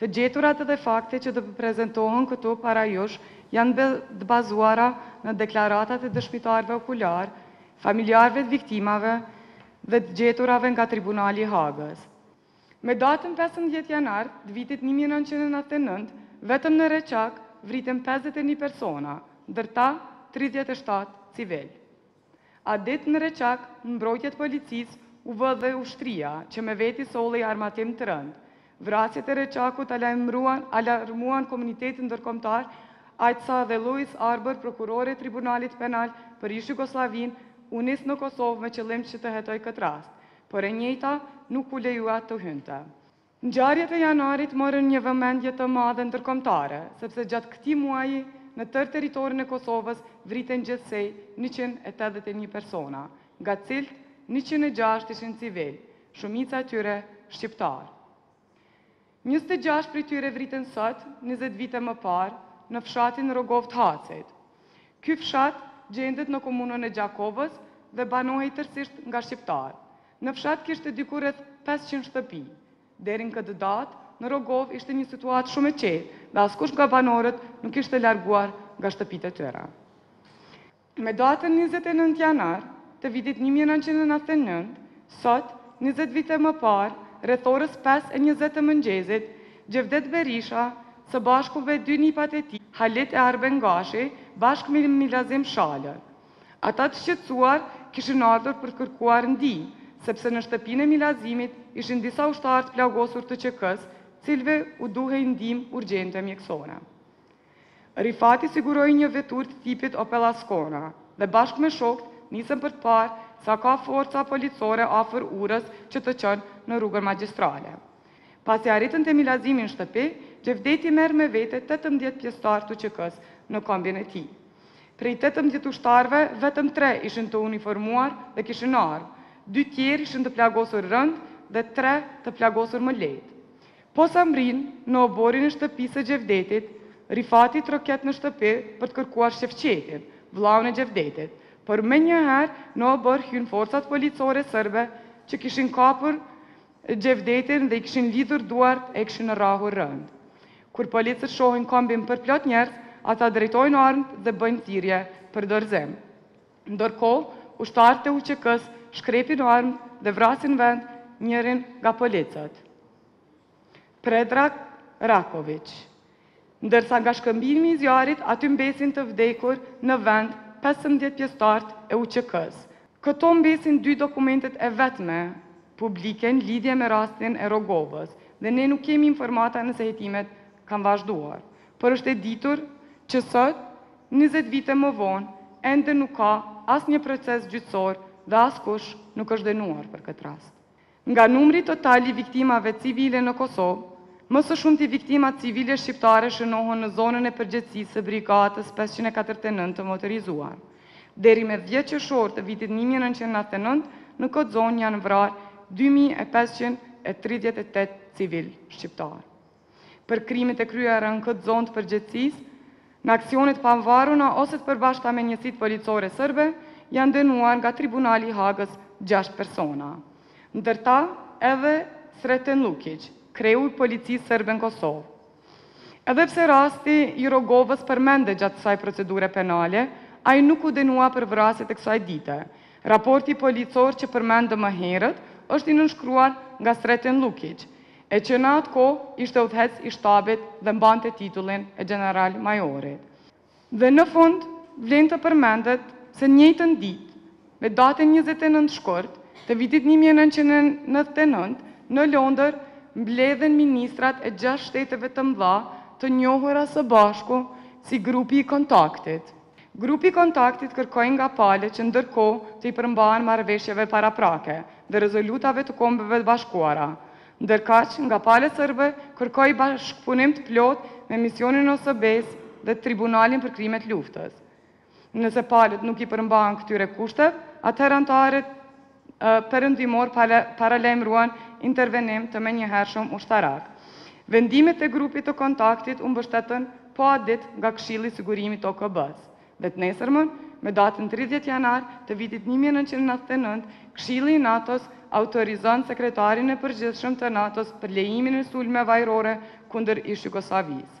Të gjeturat dhe faktet që do të prezentohen këtu para jush janë të bazuara në deklaratat e dëshmitarëve okularë, familjarëve të viktimave dhe të gjeturave nga Tribunali i Hagës. Me datën pesëmbëdhjetë janar të vitit një mijë e nëntëqind e nëntëdhjetë e nëntë, vetëm në Reçak vriten pesëdhjetë e një persona, ndër ta tridhjetë e shtatë civilë. Atë ditë në Reçak, në mbështetje të policisë u vë dhe ushtria, që me veti solli armatim të rëndë. Vrasjet e Reçakut alajmëruan, alarmuan komunitetin ndërkombëtar, aq sa dhe Louise Arbour, prokurore e Tribunalit Penal për ish-Jugosllavinë, u nis në Kosovë me qëllim që të hetojë këtë rast, por e njëjta nuk u lejua të hynte. Ngjarjet e janarit morën një vëmendje të madhe ndërkombëtare, sepse gjatë këtij muaji në tërë territorin e Kosovës vriten gjithsej njëqind e tetëdhjetë e një persona, nga të cilët njëqind e gjashtë ishin civilë, shumica e tyre shqiptarë. Njëzet e gjashtë prej tyre vriten sot, njëzet vite më parë, në fshatin Rogovë të Hasit. Ky fshat gjendet në komunën e Gjakovës dhe banohej tërësisht nga shqiptarë. Në fshat kishte diku rreth pesëqind shtëpi. Deri në këtë datë, në Rogovë ishte një situatë shumë e qetë dhe askush nga banorët nuk ishte larguar nga shtëpitë e tyre. Me datën njëzet e nëntë janar të vitit një mijë e nëntëqind e nëntëdhjetë e nëntë, sot, njëzet vite më parë, rreth orës pesë e njëzet të mëngjezit, Xhevdet Berisha, së bashku me dy nipat e tij, Halit e Arben Gashi, bashkë me Milazim Shalën, Ata të shqetësuar kishin ardhur për të kërkuar ndihmë, sepse në shtëpinë e Milazimit ishin disa ushtarë të plagosur të UÇK-së, të cilëve u duhej ndihmë urgjente mjekësore. Rifati siguroi një veturë të tipit Opel Ascona dhe bashkë me shokët nisën për të parë se a ka forca policore afër urës që të çon në rrugën magjistrale. Pasi arritën te Milazimi në shtëpi, Xhevdeti merr me vete tetëmbëdhjetë pjesëtarë të UÇK-së në kombin e tij. Prej tetëmbëdhjetë ushtarëve, vetëm tre ishin të uniformuar dhe kishin armë, dy të tjerë ishin të plagosur rëndë dhe tre të plagosur më lehtë. Posa mbërrijnë në oborrin e shtëpisë së Xhevdetit, Rifati troket në shtëpi për të kërkuar Shefqetin, vëllaun e Xhevdetit, por menjëherë në oborr hynë forcat policore serbe që kishin kapur Xhevdetin dhe i kishin lidhur duart e kishin rrahur rëndë. Kur policët shohin kombin përplot njerëz, ata drejtojnë armët dhe bëjnë thirrje për dorëzim. Ndërkohë, ushtarët e UÇK-së shkrepin armët dhe vrasin në vend njërin nga policët. Predrag Rakoviq, Ndërsa nga shkëmbimi i zjarrit aty mbesin të vdekur në vend pesëmbëdhjetë pjesëtarë të UÇK-së. Këto mbesin dy dokumentet e vetme publike në lidhje me rastin e Rogovës dhe ne nuk kemi informata nëse hetimet kanë vazhduar. Por është e ditur që sot, njëzet vite më vonë, ende nuk ka asnjë proces gjyqësor dhe askush nuk është dënuar për këtë rast. Nga numri total i viktimave civile në Kosovë, më së shumti viktima civile shqiptare shënohen në zonën e përgjegjësisë së Brigadës pesëqind e katërdhjetë e nëntë të Motorizuar. Deri me dhjetë qershor të vitit një mijë e nëntëqind e nëntëdhjetë e nëntë, në këtë zonë janë vrarë dy mijë e pesëqind e tridhjetë e tetë civilë shqiptarë. për krimet e kryera në këtë zonë të përgjegjësisë, në aksione të pavarura ose të përbashkëta me njësitë policore serbe, janë dënuar nga Tribunali i Hagës gjashtë persona. Ndër ta edhe Sreten Lukiq, kreu i policisë serbe në Kosovë. Edhe pse rasti i Rogovës përmendet gjatë kësaj procedure penale, ai nuk u dënua për vrasjet e kësaj dite. Raporti policor që përmendëm më herët është i nënshkruar nga Sreten Lukiq, e që në atë kohë ishte udhëheqës i shtabit dhe mbante titullin e gjeneral majorit. Dhe në fund vlen të përmendet se të njëjtën ditë, me datën njëzet e nëntë shkurt, të vitit një mijë e nëntëqind e nëntëdhjetë e nëntë, në Londër mbledhen ministrat e gjashtë shteteve të mëdha të njohura së bashku si Grupi i Kontaktit. Grupi i Kontaktit kërkoi nga palët që ndërkohë të i përmbahen marrëveshjeve paraprake dhe rezolutave të Kombeve të Bashkuara. Ndërkaq, nga palët serbe kërkoi bashkëpunim të plotë me misionin e OSBE-së dhe Tribunalin për Krimet e Luftës. Nëse palët nuk i përmbahen këtyre kushteve, atëherë anëtarët perëndimorë paralajmëruan intervenim të menjëhershëm ushtarak. Vendimet e Grupit të Kontaktit u mbështetën po atë ditë nga Këshilli i Sigurimit të OKB-së dhe të nesërmen, me datën tridhjetë janar të vitit një mijë e nëntëqind e nëntëdhjetë e nëntë, Këshilli i NATO-s autorizon Sekretarin e Përgjithshëm të NATO-s për lejimin e sulmeve ajrore kundër ish-Jugosllavisë.